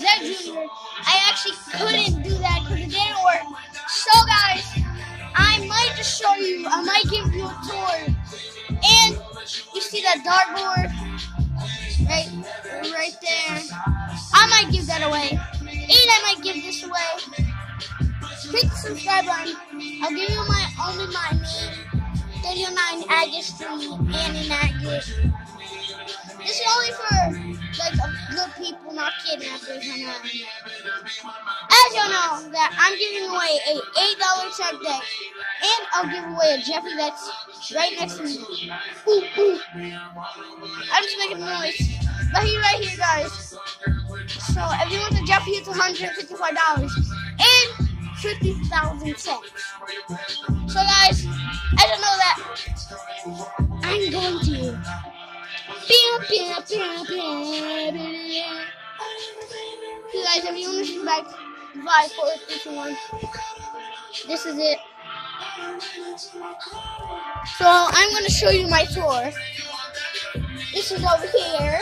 that junior, I actually couldn't do that because it didn't work. So guys, I might just show you, I might give you a tour. And you see that dartboard? Right, right there. I might give that away. And I might give this away. Click the subscribe button. I'll give you my only my name. 39 Agate Street, Annie Agate. This is only for like good people, not kidnappers. I know. As you know, that I'm giving away a eight dollar Tech Deck, and I'll give away a Jeffy that's right next to me. Ooh, ooh. I'm just making noise. But he right here, guys. So if you want the Jeffy, it's 155 dollars and 50,000 cents. So guys, you want to back five, four, three, two, one. This is it. So I'm going to show you my tour. This is over here.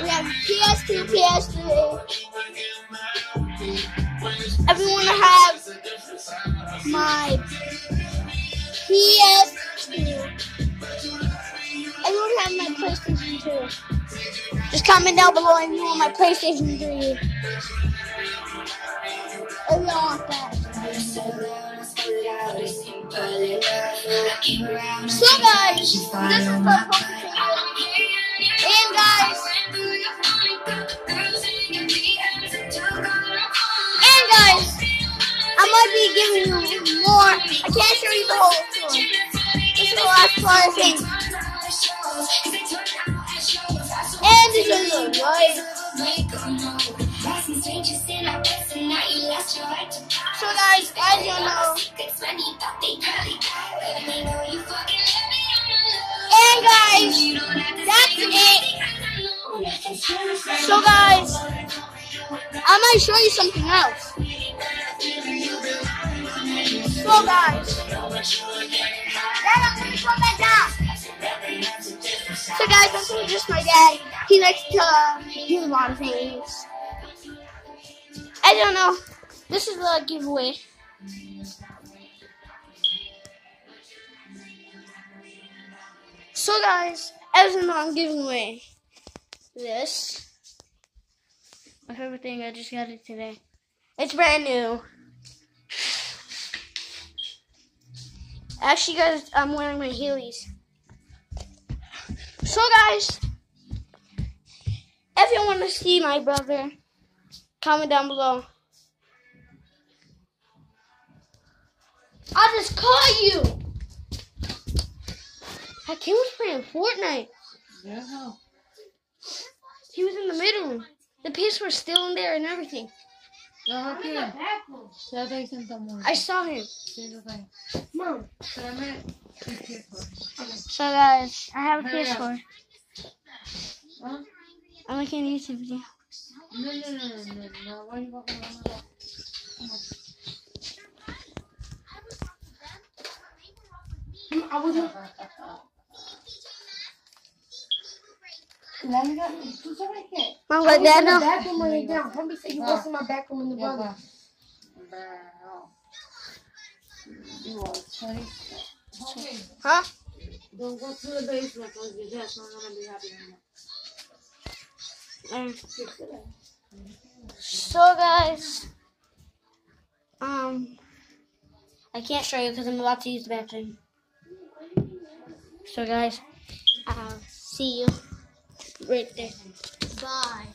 We have PS2, PS3. Everyone have my PS2. Have my PlayStation 2. Just comment down below if you want my PlayStation 3. If you want that. So guys, this is the And guys, and guys, I might be giving you more. I can't show you the whole tour. This is the last part, I think. And this is the right. So guys, as you know, and guys, that's it. So guys, I might show you something else. So guys, So guys, this is just my dad. He likes to uh, do a lot of things. I don't know. This is the giveaway. So guys, as you know, I'm giving away this. My favorite thing, I just got it today. It's brand new. Actually, guys, I'm wearing my Heelys. So, guys, if you want to see my brother, comment down below. I just caught you. Hakeem was playing Fortnite. Yeah. He was in the middle room. The piece were still in there and everything. No, ¿qué? Ya te dicen también. I saw him. Sí, yo sé. Mom. Tráeme el tiempo. So guys, I have a PS4. ¿Ah? I'm making a YouTube video. No, no, no, no, no, no, voy a jugar I wasn't. Let me go. ¿Tú sabes qué? Mom, I but was dad in the no. bathroom when you're down. Homie said you Ah. was in my back room in the Ya brother. You are sorry. Okay. Huh? Don't go to the basement because your dad's not gonna be happy anymore. Um, Fix it up. so guys, um, I can't show you because I'm about to use the bathroom. So guys, I'll see you right there. Bye.